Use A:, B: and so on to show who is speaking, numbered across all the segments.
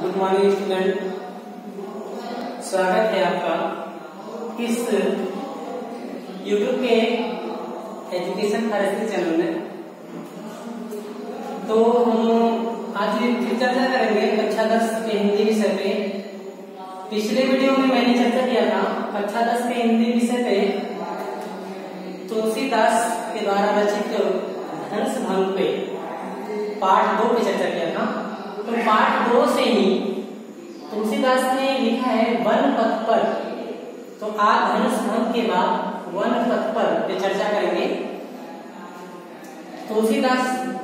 A: Good morning, student. स्वागत है आपका इस यूट्यूब के एजुकेशन फॉरेस्ट्री चैनल में। तो हम आज चर्चा करेंगे कक्षा दस के हिंदी विषय पे। पिछले वीडियो में मैंने चर्चा किया था कक्षा दस के हिंदी विषय पे तुलसीदास के द्वारा रचित धनुष भंग पे पाठ दो पे चर्चा किया था। तो पाठ दो से ही तुलसीदास ने लिखा है वन पथ पर। तो आज धनुष के बाद वन पथ पर पे चर्चा करेंगे। तुलसीदास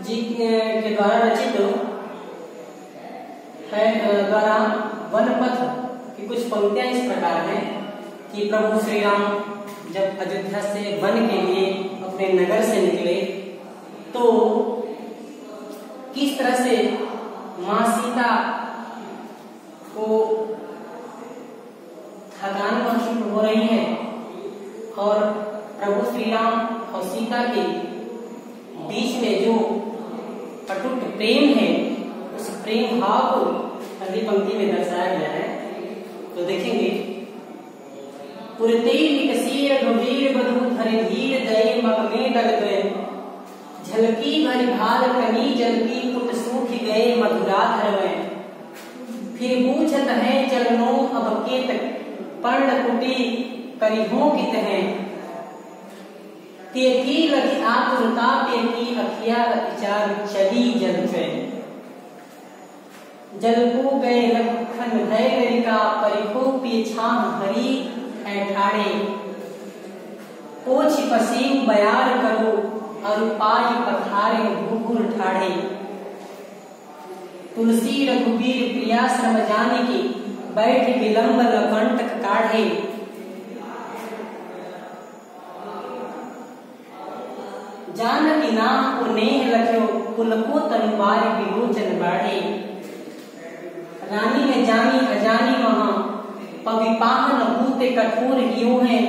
A: जी के द्वारा रचित है द्वारा वन पथ की कुछ पंक्तियाँ इस प्रकार हैं कि प्रभु श्री राम जब अयोध्या से वन के लिए अपने नगर से निकले तो किस तरह से माँ सीता को थकान महसूस हो रही है और प्रभु श्री राम और सीता के बीच में जो अटूट प्रेम है, उस प्रेम भाव को अगली पंक्ति में दर्शाया गया है। तो देखेंगे। पुरते विकसीर गंभीर बधु धरे धीर दय मग में डल गए झलकी भरी भाल कनी जलकी कुट सूख गए मधुरा धरवे फिर बूझत है चरणों अब केत पर्ण कुटी करिहो कित है तेकी लगी आतुरता तेकी अखिया अतिचार चली जल पे। जल को गए लखन भय गरिका परिखो पीछा हरी है ठाड़े पोछ पसीम बयार करो अरुपाई पथारे भूगुर ठाड़े तुलसी रघुवीर प्रिया श्रम जाने की बैठ विलंब कंटक काढ़े। जानकी नाम को नेह लख्यो कुल को तनुवार विलोचन बाढ़े। रानी ने जानी, अजानी वहाँ पविपाहन भूते कठोर क्यों है।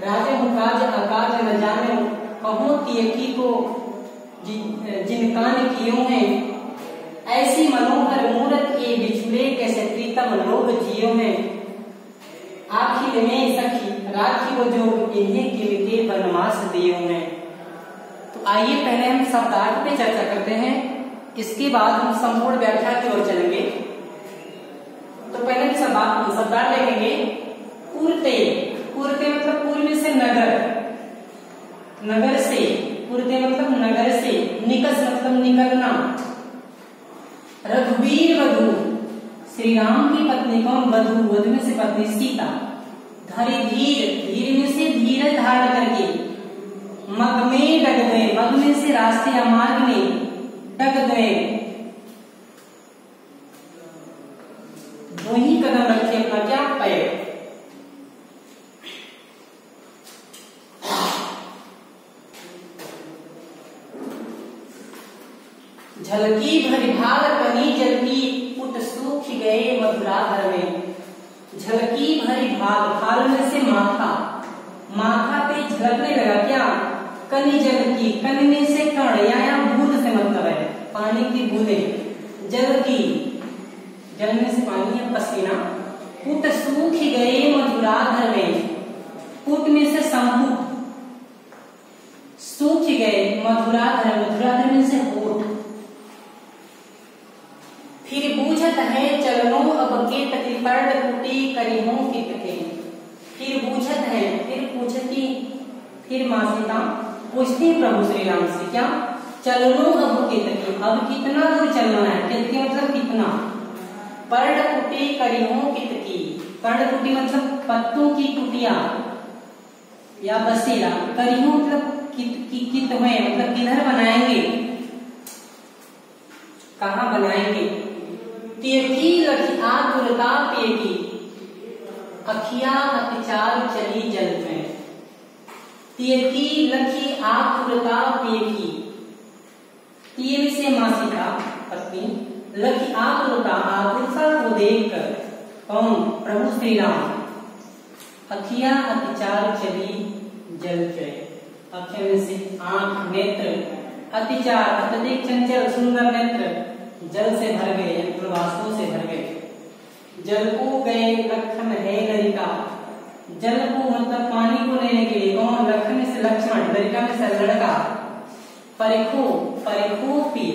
A: राजे काज अकाज न जाने कहो तियकी को जिनकान कियो है, ऐसी मनोहर मूरत ये बिछुड़े कैसे प्रीतम लोग जियो है। आखिर में सखी, राखी वो जो इन्हें किमते बनवास दियो है। तो आइए पहले हम शब्दार्थ पे चर्चा करते हैं। इसके बाद हम संपूर्ण व्याख्या की ओर चलेंगे। तो पहले शब्दार्थ देखेंगे। पूर्ते पूर्ते मतलब नगर से, पूर्ते मतलब नगर से, निकस मतलब निकलना। रघुवीर वधु श्री राम की पत्नी कौन? वधु वधु में से पत्नी सीता। धरी धीर धीर में से धीरज धारण करके। मग में डग गए, मग में से रास्ते या मार्ग में डग गए। वही कदम रखे अपना क्या पैर झलकी भरी भाल कनी जलकी पुट सूख गए मधुराधर में झलकी भरी भाल में से माथा। माथा पे झलकने लगा क्या? कनी जल की कनी से कण, या बूंद से मतलब है। पानी की बूंदे। जल की। जल में से पानी है पसीना। पुट सूख गए मधुराधर में। पुट में से संपुट सूख गए मधुराधर। मधुराधर में से होठ। फिर बूझत है चलनो अब के प्रतिपर्ण कुटी करिहो के कथे फिर पूछत है, फिर पूछती फिर माँ सीता पूछती प्रभु श्री राम से, क्या चलनो अब के तके अब कितना दूर चलना है? कितने मतलब कितना? पर्ण कुटी करिहो कित की पर्ण कुटी मतलब पत्तों की कुटिया या बसेरा। करिहो मतलब कित, की कित में मतलब किधर बनाएँगे? कहा बनाएँगे? तेथी लखी आतुरता पेगी अखिया अतिचार चली जल में। तेथी लखी आतुरता पेगी तीर से मासिका पत्नी लखी आतुरता आतुरता को देखकर कौन? प्रभु श्री राम अखिया अतिचार चली जल गए अक्षर से आँख, नेत्र, अतिचार, अत्यधिक चंचल, सुंदर नेत्र जल से भर गए प्रवासों से भर गए। जल को गए लक्षण है लड़का जल को मतलब पानी को लेने के लिए कौन? लक्षण से लक्ष्मण लड़का में से लड़का। परिखो परिखो पी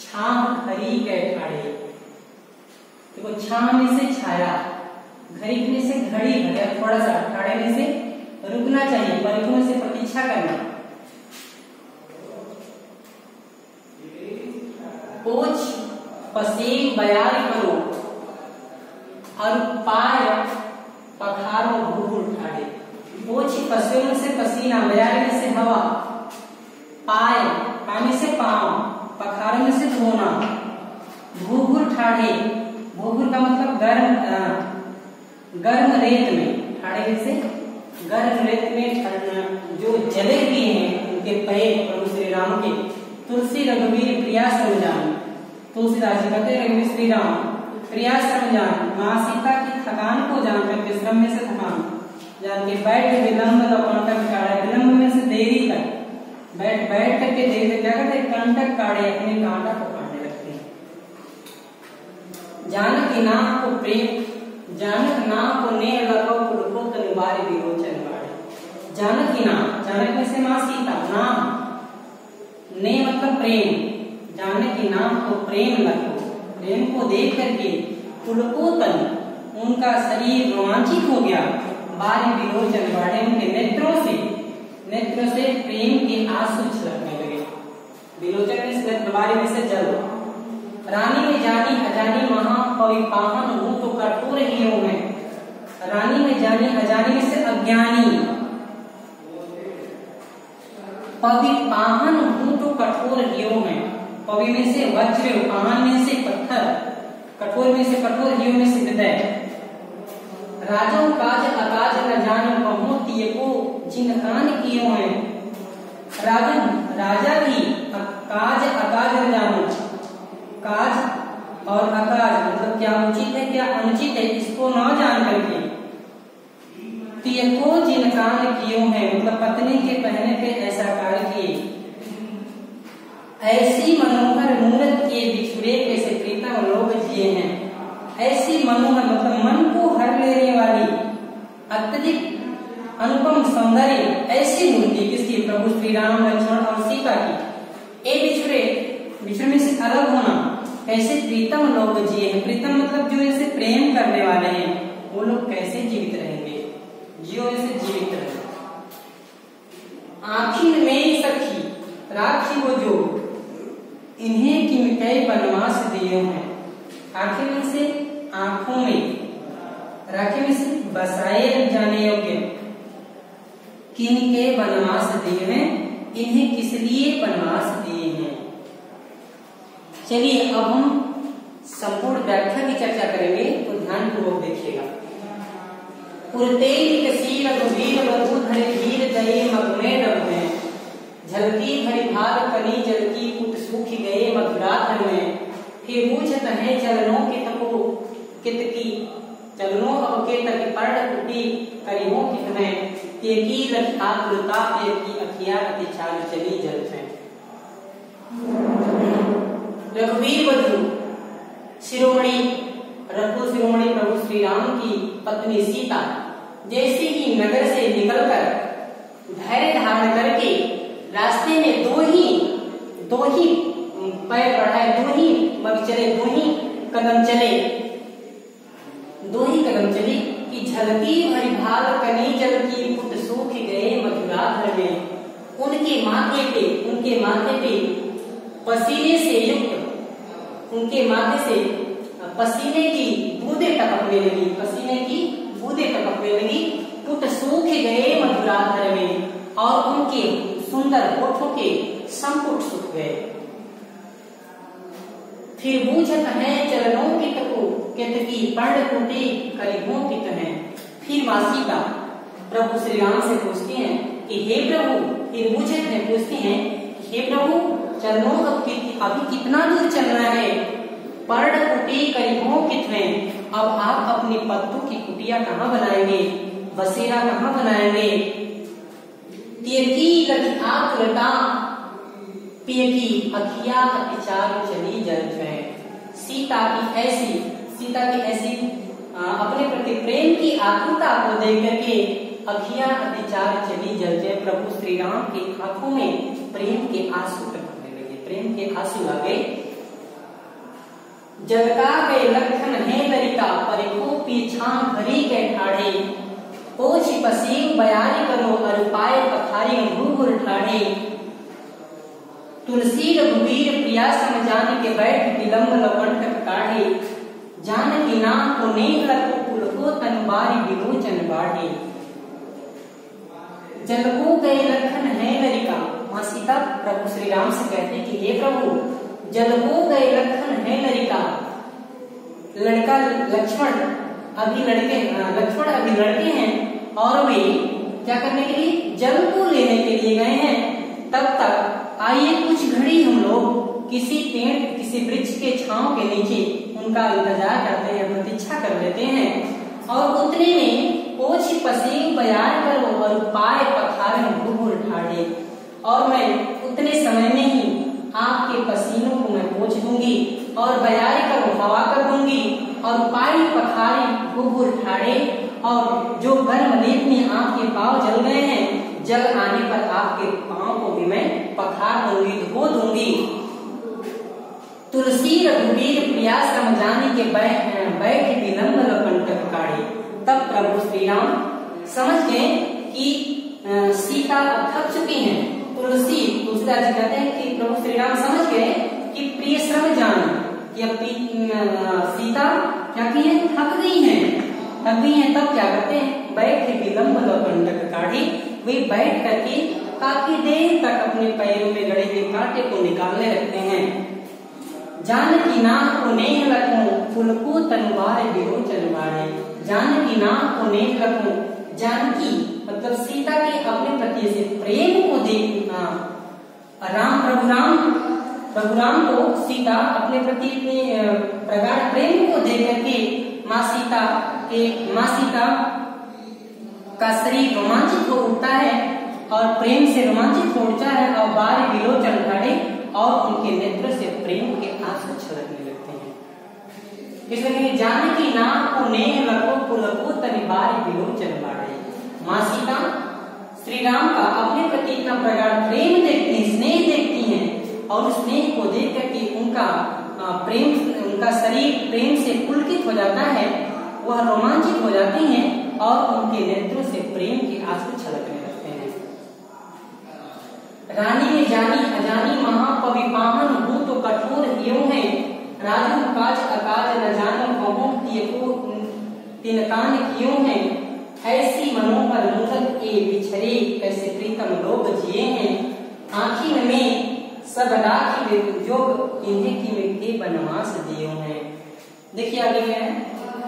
A: छाम हरी के ठाड़े। देखो छाम से छाया, घड़ी से घड़ी भर थोड़ा सा ठाड़े में से रुकना चाहिए, परिखों से प्रतीक्षा करना। पोछ पसीन बयार करो। और पाय पखारो भूल ठाड़े पोछ पसीन से पसीना बयार से हवा, पाय पानी से पाँव, पखार में से धोना। भूगुर ठाड़े भूगुर का मतलब गर्म गर्म रेत में ठाड़े से गर्म रेत में जो जले हुए हैं उनके पैर प्रभु श्री राम के, तुलसी रघुवीर प्रिया समझान तुलसीदास जी कहते रघुवीर श्री राम। प्रिया समझान माँ सीता की थकान को जान करके श्रम में से थकान। जान के बैठ विलंब कंटक काढ़े विलंब में से देरी तक बैठ बैठ करके देरी क्या करते कंटक काढ़े, अपने कांटा को काटने लगते। हैं जानकी नाम को प्रेम जानक नाम को ने लगो कुड़को तनिवार्य विरोचन बाड़े जानकी नाम जानक में से माँ सीता, नाम। ने मतलब प्रेम। जानकी नाम को प्रेम लगो। प्रेम को देख करके कुड़को तन उनका शरीर रोमांचित हो गया। बारी विरोचन बाड़े उनके नेत्रों से, नेत्र से प्रेम के आँसू छलकने लगे। विलोचन में से में से जल, रानी में जानी अजानी महा पाहन हूँ तो कठोर ही हूँ मैं। रानी में जानी अजानी से अज्ञानी। पवि पाहन हूँ तो कठोर हियो में। पवि में से, वज्र पाहन में से, पत्थर, कठोर में से कठोर हियो में से हृदय। राजो, काज, अकाज न जान कहूँ तिये को जिन कान कियो है। राजन, राजा भी काज, अकाज न जानो काज और अकाज मतलब क्या उचित है, क्या अनुचित है, इसको न जान करके। तियको, जिन कान कियो है मतलब पत्नी के पहने पे ऐसा कार्य किए। ऐसी मनोहर मूर्त के बिछुड़े कैसे प्रीतम लोग जिए हैं। ऐसी मनोहर मतलब मन को हर लेने वाली अत्यधिक अनुपम सौंदर्य, ऐसी मूर्ति किसकी प्रभु श्री राम लक्ष्मण और सीता की। ए बिछड़े बिछड़ने से अलग होना। कैसे प्रीतम लोग जिए हैं। प्रीतम मतलब जो ऐसे प्रेम करने वाले हैं। वो लोग कैसे जीवित रहेंगे? जियो ऐसे जीवित रहे। आखिर में सखी, राखी वो जो इन्हें की मिठाई बनवास दिए हैं। आखिर में से आँखों में, राखी में से बसाए जाने योग्य। किन के बनवास दिए हैं, इन्हें किस लिए बनवास दिए हैं? चलिए, अब हम संपूर्ण व्याख्या की चर्चा करेंगे तो ध्यान पूर्वक देखिएगा। उर्तेल कसीर गंभीर वधु धरे धीर दये मग में डब में झलकी भरी भाग कनी जल की कुट सूख गए मधुराधर में। फिर पूछत है चलनों के तको कित की चलनों अब के तक पर्ण कुटी करिहो कितने ते की लख आकुलता ते की अखिया अति चाल चली जल में। रघुवीर वधु शिरोमणि, रघु शिरोमणि प्रभु श्री राम की पत्नी सीता, जैसे ही नगर से निकलकर धैर्य धारण करके रास्ते में दो ही दो ही पैर बढ़ाए, दो ही मग चले, दो ही कदम चले। दो ही कदम चली कि झलकी भरी भाग कनी जल की फुट सूख गए मधुराधर में। उनके माथे पे, उनके माथे पे पसीने से युक्त, उनके माथे से पसीने की बूंदे टपकने लगी, पसीने की बूंदे टपकने लगी पुट सूख गए मधुराधर में। और उनके सुंदर होठों के संपुट सूख गए। फिर बूझत है चरणों की तको केतकी पर्ण कुटी करीबों की तरह फिर मासी का प्रभु श्री राम से पूछती हैं कि, हे प्रभु, फिर बूझत है, पूछती हैं हे प्रभु, चरणों अब अभी कितना दूर चलना है? पर्ण कुटी करीबों कितने अब आप अपनी पत्तों की कुटिया कहाँ बनाएँगे? बसेरा कहाँ बनाएँगे? की अखिया चली जल सीता की ऐसी, सीता की ऐसी अपने प्रति प्रेम की आकुलता को देख करके अखिया अतिचार चली जल जय प्रभु श्री राम के आँखों में प्रेम के आँसू टपकने लगे। प्रेम के आँसू आ गए जगता गए लखन है परिको पीछा भरी के ठाड़े ओछि पसीव बयानी करो अरुपाय पथारी घूर ठाड़े तुलसी रघुवीर प्रिया समझान के बैठ विलंब लवंटक काढ़े। जान की नाम को नेक लखो कुल को तन बारी विरोचन बाढ़े। जलको गए लखन है लरिका माँ सीता प्रभु श्री राम से कहते कि, हे प्रभु जलको गए लखन है लरिका लड़का लक्ष्मण अभी लड़के लक्ष्मण अभी वे क्या करने के लिए? जल को लेने के लिए गए हैं। तब तक आइए कुछ घड़ी हम लोग किसी पेड़, किसी वृक्ष के छांव के नीचे उनका इंतज़ार करते हैं, प्रतीक्षा कर लेते हैं। और उतने में पोछ पसीब बयान करो और पाए पखारे भूगुल ठाड़े और मैं उतने समय में ही आपके पसीनों को मैं पोछ दूँगी और बयारी करो हवा कर दूँगी और पाई पखारी भूगुल ठाड़े और जो गर्म लेप में आपके पाव जल गए हैं, जल आने पर आपके पाँव को भी मैं पखार दूँगी, धो दूँगी। तुलसी रघुवीर प्रिया समझाने के बैठ विलंब काढ़े तब प्रभु श्री राम समझ गए कि सीता थक चुकी हैं। तुलसी तुलसीदास जी कहते हैं कि प्रभु श्री राम समझ गए कि प्रिय श्रम जान, कि सीता क्या की है? थक गई हैं। गई हैं, तब क्या करते हैं? बैठ विलंब कंटक काढ़ी वे बैठ करके काफ़ी देर तक अपने पैरों में गड़े हुए कांटे को निकालने लगते हैं। जान की नाम को नेह रखूँ फुलकू तनवार विरोचन बाड़े जान की नाम को नेह रखूँ, जानकी मतलब सीता के अपने प्रति से प्रेम को देखना राम, प्रभु राम प्रभु राम को सीता अपने प्रति प्रगाढ़ प्रेम को देख करके माँ सीता के माँ सीता का शरीर रोमांचित हो उठता है और प्रेम से रोमांचित हो उठता है और बार विलोचन खड़े और उनके नेत्र से प्रेम के आँसू छलकने लगते हैं। इसलिए जान की नाम को नेह लखो पुलको तनिबार विलोचन बाड़े माँ सीता श्री राम का अपने प्रति इतना प्रगाढ़ प्रेम देखती, स्नेह देखती है और स्नेह को देख करके उनका प्रेम, उनका शरीर प्रेम से पुलकित हो जाता है, वह रोमांचित हो जाती हैं और उनके नेत्रों से प्रेम के आँसू छलकने लगते हैं। रानी में जानी, अजानी महापविपाहन हूँ तो कठोर यो है। राजू काज अकाज न जानो जानम कहूँ तिनकान क्यों है। ऐसी मनोहर मूर्त ए बिछरे कैसे प्रीतम लोग जिए हैं। आखिर में सब राखी जोग इन्हें की मिट्टी बनवास दिए हैं। देखिए आगे है,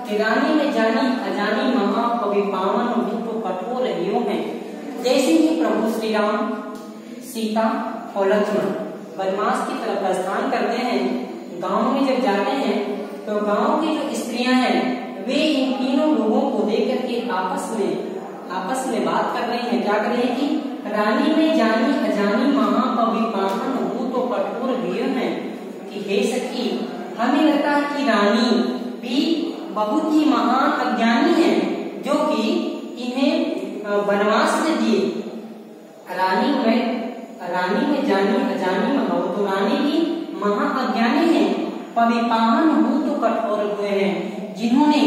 A: कि रानी में जानी, अजानी महाकवि पावन हूँ तो कठोर यो है। जैसे ही प्रभु श्री राम सीता और लक्ष्मण बनवास की तरफ़ प्रस्थान करते हैं, गाँव में जब जाते हैं तो गाँव की जो स्त्रियाँ हैं, वे इन तीनों लोगों को देख करके आपस में आपस में बात कर रही हैं। क्या कर रही है कि रानी में जानी, अजानी महाकवि पावन हूँ तो कठोर वीर है कि हे सखी, हमें लगता है कि रानी भी बहुत ही महान अज्ञानी है, जो कि इन्हें वनवास में दिए। रानी में रानी में जानी, अजानी महो तो रानी भी महा अज्ञानी है। पविपाहन हूँ तो कठोर हुए हैं, जिन्होंने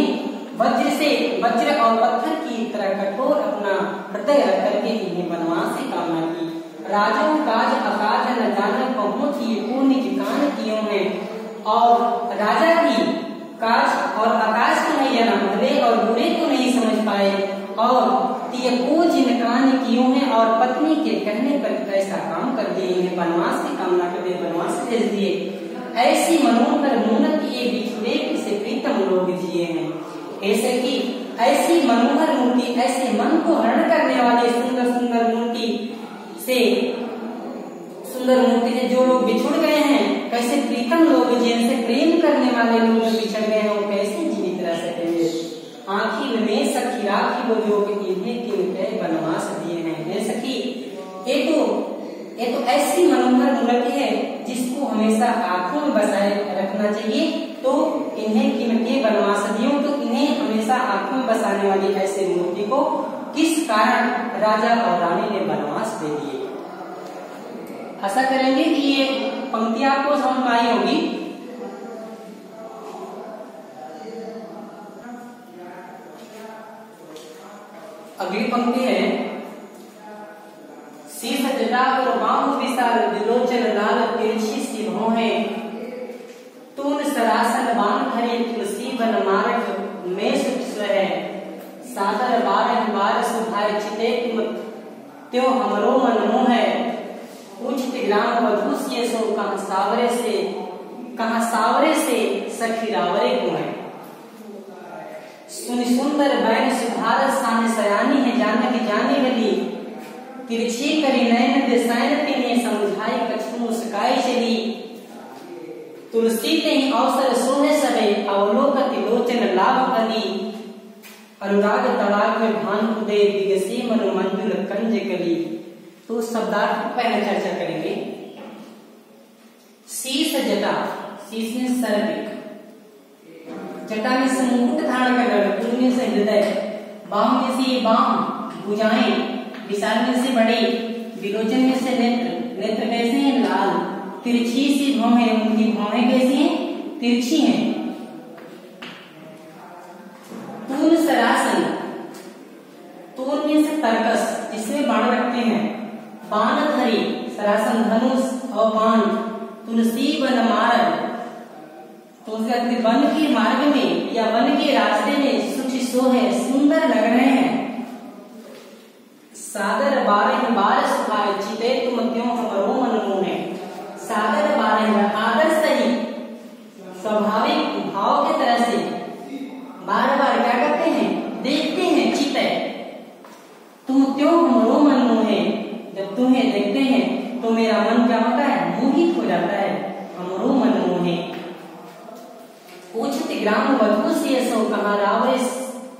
A: वज्र से वज्र और पत्थर की तरह कठोर अपना हृदय रख करके इन्हें वनवास से कामना की। राजो काज अकाज न जान पहुँच ये पूर्ण जिकान कियो में और राजा भी काज और आकाश को नहीं जाना भले और बुरे को नहीं समझ पाए और को जिनकान कियो हैं और पत्नी के कहने पर कैसा काम कर दिए हैं वनवास की कामना कर दिए वनवास भेज दिए। ऐसी मनोहर मूर्त ये बिछुड़े से प्रीतम लोग जिए हैं। ऐसे की ऐसी मनोहर मूर्ति, ऐसे मन को हरण करने वाले सुंदर सुंदर मूर्ति से सुंदर मूर्ति से जो लोग बिछुड़ गए हैं, कैसे प्रीतम लोग जिनसे प्रेम करने वाले लोग बिछड़ गए हैं, वो कैसे जीवित रह सकेंगे? आखिर में सखी राखी वो जो वनवास दिए हैं। सखी, ये तो ये तो ऐसी मनोहर मूर्ति है जिसको हमेशा आँखों में बसाए रखना चाहिए। तो इन्हें कीमती बनवासदियों तो इन्हें हमेशा आँखों में बसाने वाली ऐसे मूर्ति को किस कारण राजा और रानी ने बनवास दे दिए? ऐसा करेंगे कि ये पंक्ति आपको समझ में आई होगी। अगली पंक्ति है शीश जटा और बाहु विशाल विलोचन लाल तिरछी सी है तून सरासन बान हरे तुलसी बन मारक में सुख है सादर बारह बार सुधाय चिते त्यो हमरो मन मोह है उचित ग्राम वधु से सो कहा सावरे से कहा सावरे से सखी रावरे को है सुन सुंदर बैन सुधार सान सयानी है जानक जाने वाली तिरछी करी नयन दिशायन तिने समझाई कछु मुस्काई चली। तुलसी ते अवसर सोहे सवे अवलोकत लोचन लाभ कली अनुराग तड़ाग में भान कुदे दिगसी मन मंजुल कंज कली तो शब्दार्थ पहले चर्चा करेंगे। शीश जटा, शीश में सर जटा में मुकुट धारण कर रहे में से हृदय। बाम में से बाम भुजाएँ, विशाल में से बड़े। विलोचन में से नेत्र नेत्र कैसे हैं? लाल। तिरछी सी भौहें उनकी भौहें कैसी हैं? तिरछी हैं। तूल सरासन। तूल में से तरकस, जिसमें बाण रखते हैं। बाण धरी, सरासन धनुष और बाण। तुलसी वन मार्ग। तो वन के मार्ग में या वन के रास्ते में सुच सो है, सुंदर लग रहे हैं। सागर बारह बारह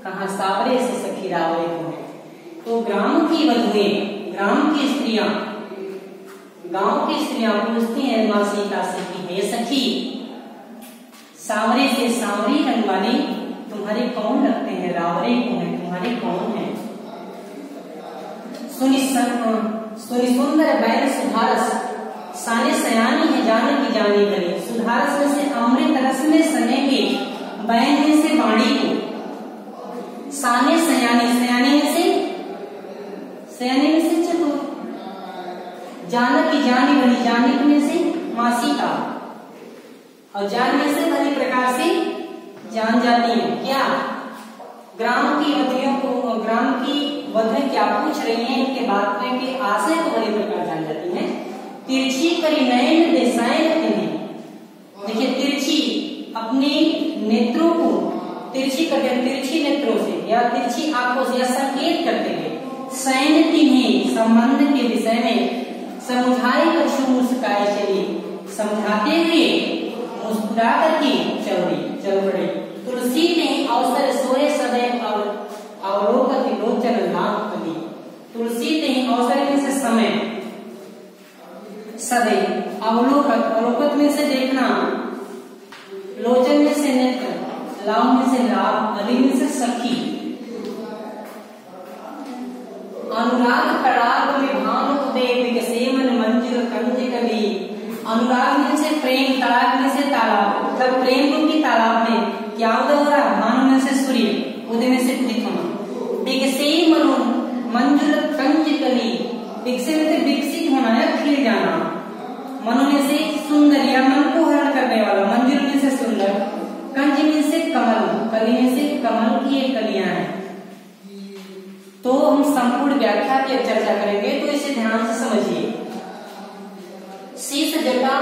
A: कहा सावरे से सखी रावरे को है तो ग्राम की वधुएँ ग्राम की स्त्रियाँ, गाँव की स्त्रियाँ पूछती हैं माँ सीता से कि हे सखी? सावरे से सावरी रंग वाली तुम्हारे कौन लगते हैं? रावरे को है? तुम्हारे कौन है? सुनी सुनी सुंदर बैन सुधारस साने सयानी है जाने की जानी करी सुधारस में से अमृत रस में सने के बैन में से वाणी को। साने सयानी सयानी में से? सयानी में जानक की जानी बनी जानिक में से मासी का। और जान में से भली प्रकार से जान जाती है। क्या? ग्राम की वधियों को, ग्राम की वधु क्या पूछ रही हैं? इनके बात में कि आशय को भली प्रकार जान जाती है। तिरछी करी नयन दिशाएँ देखिए, तिरछी अपने नेत्रों को, तिरछी करते तिरछी नेत्रों से, या तिरछी आँखों से या संकेत करते सैन्य तिन्हें संबंध के विषय में समझाए कछु मुस्काए चली। समझाते हुए मुस्कुरा करके चल रही चल पड़े। तुलसी ने अवसर सोए सदैव अवलोकत लोचन लाभ करी तुलसी ने अवसर में से समय, सदैव अवलोकत अवलोकत में से देखना, लोचन में से नेत्र लाभ में से लाभ अली में से सखी अनुराग तड़ाग में भान उदय विकसे मन मंजिल कंज कली अनुराग में से प्रेम तालाब में से तालाब मतलब प्रेम रूपी तालाब में क्या उदय हो रहा भानु में से सूर्य उदय में से उदित होना विकसे मनो मंजुल कंज कली विकसे में से विकसित होना है खिल जाना मनो में से सुंदर या मन को हरण करने वाला मंजुल में से सुंदर कंज में से कमल कली में से कमल की एक कलियाँ हैं तो हम संपूर्ण व्याख्या की चर्चा करेंगे तो इसे ध्यान से समझिए शीश जटा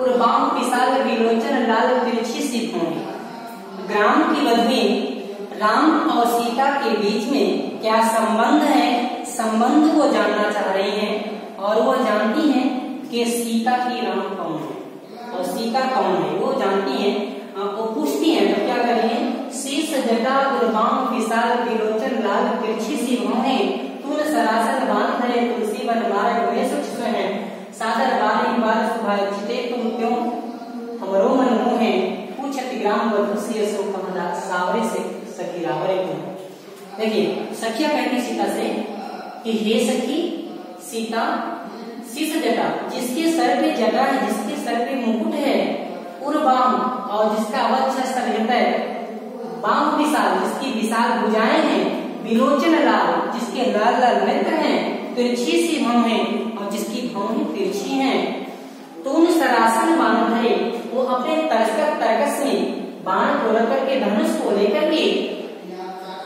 A: और बाम विशाल विलोचन लाल तिरछी सिद्ध होंगे ग्राम की वधुएँ राम और सीता के बीच में क्या संबंध है? संबंध को जानना चाह रही हैं और वो जानती हैं कि सीता की राम कौन है। और सीता कौन है? वो जानती हैं वो पूछती हैं तो क्या करिए शीश जटा गुरबाम विशाल विलोचन लाल तिरछी सी मोहे तुम सरासर बाँध धरे तुलसी वन मार्ग में सुख है। सादर बारी बार सुभाय चिते तुम क्यों? हमरो ग्राम वधु से सो कमला सावरे से सखी रावरे को। देखिए, सखिया कहती सीता से कि, हे सखी, सीता, शीश जटा, जिसके सर पे जटा है, जिसके सर पे मुकुट है उर्वाम और जिसका अवच्छ हृदय बाम विशाल, जिसकी विशाल भुजाएँ हैं, विलोचन लाल, जिसके लाल लाल नेत्र हैं, तिरछी सी भव है, और जिसकी भवें तिरछी हैं। तो उन सरासन बाण धरे वो अपने तरकस तरकस में बाण को रख करके धनुष को लेकर के,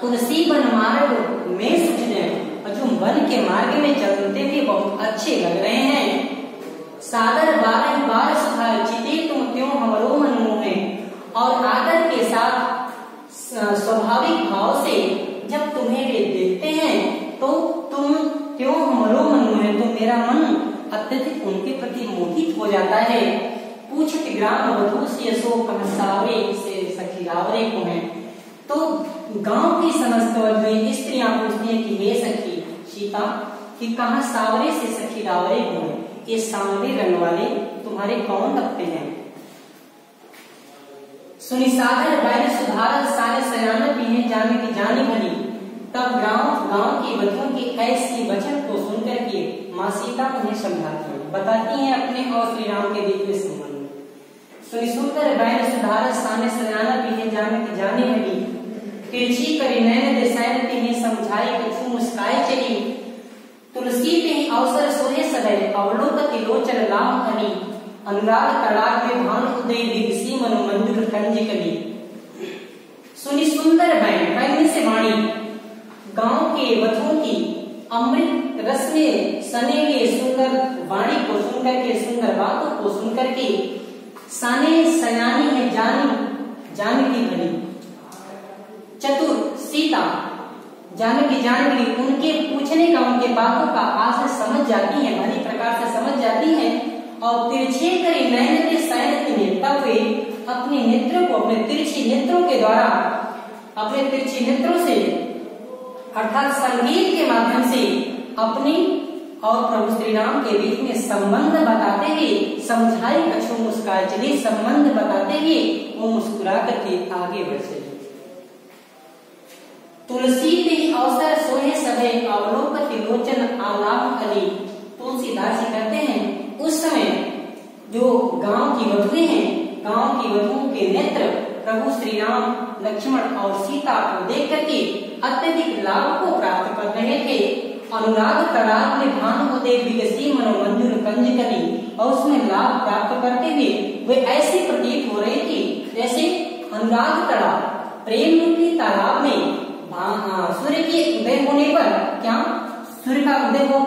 A: तुलसी वन मार्ग में सुझने जो वन के मार्ग में चलते भी बहुत अच्छे लग रहे हैं। सादर बारह बार सुधार चिते तुम क्यों हमरो मन मोहे और आदर के साथ स्वाभाविक भाव से जब तुम्हें वे देखते हैं तो तुम क्यों हमरो मन मोहे तो मेरा मन अत्यधिक उनके प्रति मोहित हो जाता है। पूछत ग्राम वधु से अशोक सावे से रावरे को है। तो गाँव की समस्त वधुएँ स्त्रियाँ पूछती हैं कि, हे सखी, सीता, कि कहा सावरे से सखी रावरे है? ये सांवरे रंग वाले तुम्हारे कौन लगते हैं? सुनी, सागर बैल सुधार, सारे सयान पीने जाने की जानी भली। तब गाँव गाँव की बच्चों की ऐसी वचन को सुनकर के माँ सीता उन्हें समझाती है। बताती हैं अपने और श्री राम के में संबंध सुनी सुंदर बैल सुधार साने सयाना पीने जाने की जानी भली तिरछी करी, नैन दिशायन तिन्हें समझाई कछु, मुस्काए चली। तुलसी पे अवसर सोहे सदै अवलोकति लोचन लाम हनी। अनुराग तड़ाग में भान उदय, दिगसी मनो मंजुर कंज कली। सुनी सुंदर बैन बैन से वाणी। गाँव के वधुओं की अमृत रस में सने के सुंदर वाणी को सुनकर के, सुंदर बातों को सुनकर के सने सयानी है जानी जानकी भली चतुर, सीता जानकी जानकी उनके पूछने का, उनके बातों का आज समझ जाती है, भली प्रकार से समझ जाती है, और तिरछे करे नयन के सैन तब वे अपने नेत्रों को, अपने तिरछी नेत्रों के द्वारा, अपने तिरछी नेत्रों से, अर्थात संगीत के माध्यम से, अपनी और प्रभु श्री राम के बीच में संबंध बताते हुए, समझाई कछु मुस्काए चली संबंध बताते हुए, वो मुस्कुरा करके आगे बढ़ चली। तुलसी ने अवसर सोहे सभे अवलोक लोचन आलाप अली तुलसीदास जी कहते हैं, उस समय जो गाँव की वधुएँ हैं, गाँव की वधुओं के नेत्र प्रभु श्री राम लक्ष्मण और सीता को देख करके अत्यधिक लाभ को प्राप्त कर रहे थे। अनुराग तराग में भान होते विकसी मनोमंजुर कंज करी और उसमें लाभ प्राप्त करते हुए वे ऐसे प्रतीत हो रहे थे जैसे अनुराग तड़ाग प्रेम रूपी तालाब में सूर्य के उदय होने पर क्या सूर्य का उदय हो